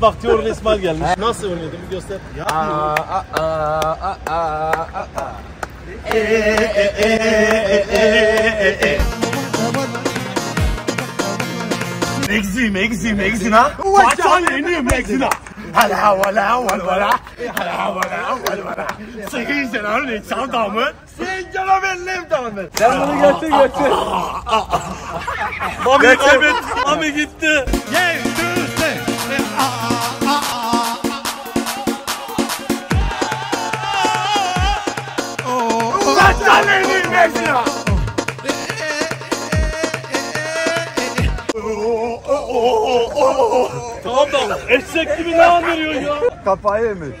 Enes Bahtiyarlı İsmail gelmiş. Nasıl oynuyordu bir göster. Ya. Megzi, Megzi, Megzina. Vatan yeni Megzina. Hala vala vala vala. Hala vala vala vala. Sekiz sene ne çal damı. Sen cana bellim damı. Sen bunu getir getir. Mami kaybetti. Mami gitti. Vatan yeni Megzina. Tamam da eşek gibi ne veriyorsun ya? Kafayı yemiş.